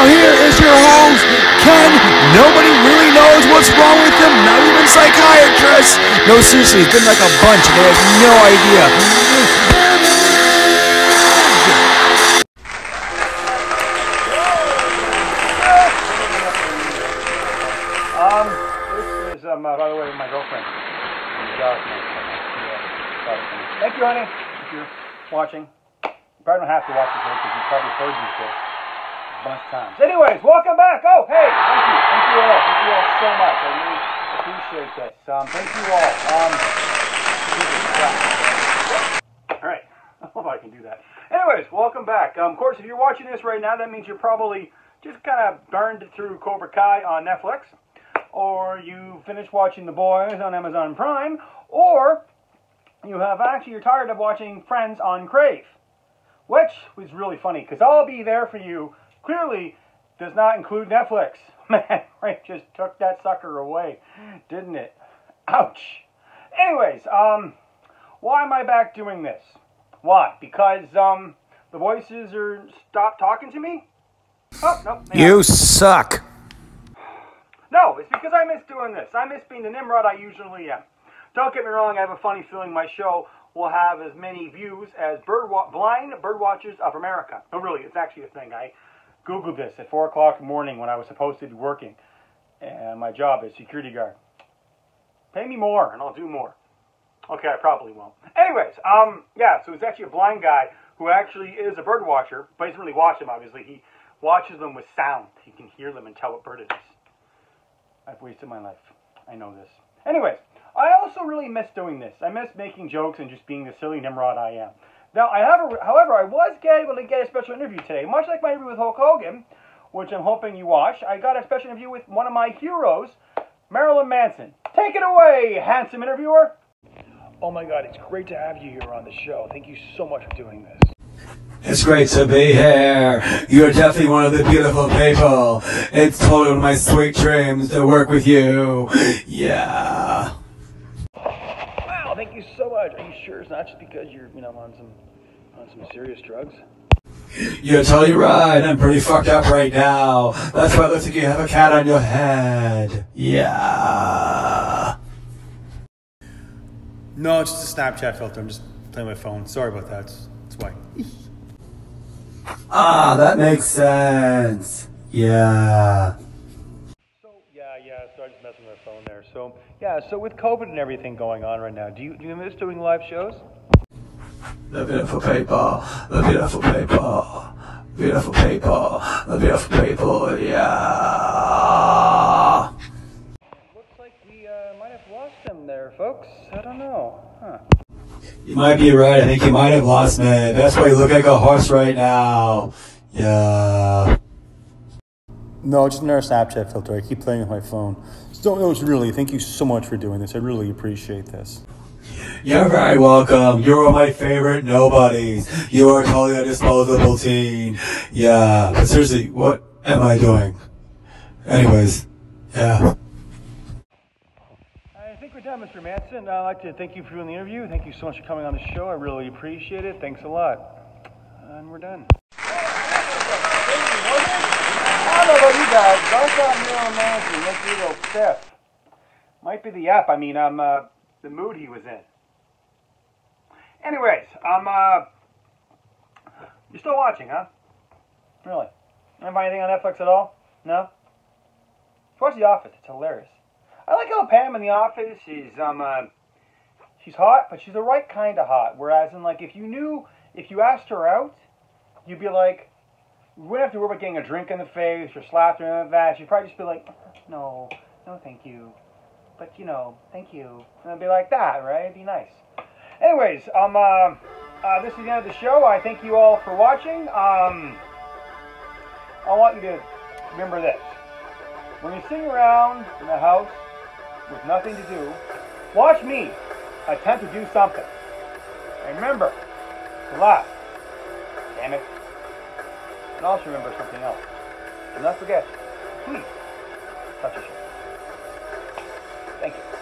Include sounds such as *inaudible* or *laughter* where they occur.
now here is your host, Ken. Nobody really knows what's wrong with him, not even psychiatrists. No, seriously, it's been like a bunch, they have no idea. Um, this is, um, uh, by the way, my girlfriend. My, uh, Thank you, honey, if you're watching. You probably don't have to watch this because you've probably heard these a bunch of times. Anyways, welcome back. Oh, hey, thank you. Thank you all. Thank you all so much. I really appreciate that. Um, thank you all. Um, all right. *laughs* I hope I can do that. Anyways, welcome back. Um, of course, if you're watching this right now, that means you're probably just kind of burned through Cobra Kai on Netflix, or you finished watching The Boys on Amazon Prime, or you have actually you're tired of watching Friends on Crave, which was really funny because I'll be there for you. Clearly, does not include Netflix. *laughs* Man, Frank just took that sucker away, didn't it? Ouch. Anyways, um, why am I back doing this? Why? Because um, the voices are stopped talking to me. Oh no. You suck. no, it's because I miss doing this. I miss being the Nimrod I usually am. Don't get me wrong, I have a funny feeling my show will have as many views as bird blind bird watchers of America. No, really, it's actually a thing. I Googled this at 4 o'clock in the morning when I was supposed to be working, and my job is security guard. Pay me more, and I'll do more. Okay, I probably won't. Anyways, um, yeah, so it's actually a blind guy who actually is a bird watcher, but he doesn't really watch them, obviously. He watches them with sound. He can hear them and tell what bird it is. I've wasted my life. I know this. Anyways, I also really miss doing this. I miss making jokes and just being the silly Nimrod I am. Now, I have, a, however, I was able to get a special interview today, much like my interview with Hulk Hogan, which I'm hoping you watch. I got a special interview with one of my heroes, Marilyn Manson. Take it away, handsome interviewer. Oh my God, it's great to have you here on the show. Thank you so much for doing this. It's great to be here. You're definitely one of the beautiful people. It's totally one of my sweet dreams to work with you. Yeah. Wow, thank you so much. Are you sure it's not just because you're, you know, on some on some serious drugs? You're totally right. I'm pretty fucked up right now. That's why it looks like you have a cat on your head. Yeah. No, it's just a Snapchat filter. I'm just playing my phone. Sorry about that. That's, that's why. Ah, that makes sense. Yeah. So yeah, yeah. So I just messing with my phone there. So yeah. So with COVID and everything going on right now, do you do you miss doing live shows? The beautiful people, the beautiful people, beautiful people, the beautiful people, yeah. Looks like we uh, might have lost him there, folks. I don't know. Huh. You might be right, I think you might have lost me. That's why you look like a horse right now. Yeah. No, just another Snapchat filter. I keep playing with my phone. So don't know it's really. Thank you so much for doing this. I really appreciate this. You're very welcome. You're my favorite nobodies. You are totally a disposable teen. Yeah. But seriously, what am I doing? Anyways, yeah. I think we're done, Mr. Manson. I'd like to thank you for doing the interview. Thank you so much for coming on the show. I really appreciate it. Thanks a lot. And we're done. I don't know about you guys, Marilyn Manson makes me a little stiff. Might be the app. I mean, um, uh, the mood he was in. Anyways, um, uh, you're still watching, huh? Really? You don't find anything on Netflix at all? No? Watch The Office. It's hilarious. I like how Pam in The Office she's, um, uh, she's hot, but she's the right kind of hot. Whereas in, like, if you knew, if you asked her out, you'd be like, you wouldn't have to worry about getting a drink in the face or slapped her in the face. She'd probably just be like, no, no, thank you. But, you know, thank you. And it'd be like that, right? It'd be nice. Anyways, um, uh, uh, this is the end of the show. I thank you all for watching. Um, I want you to remember this. When you're sitting around in the house with nothing to do, watch me attempt to do something. And remember to laugh. Damn it. And also remember something else. Do not forget, please touch a show. Thank you.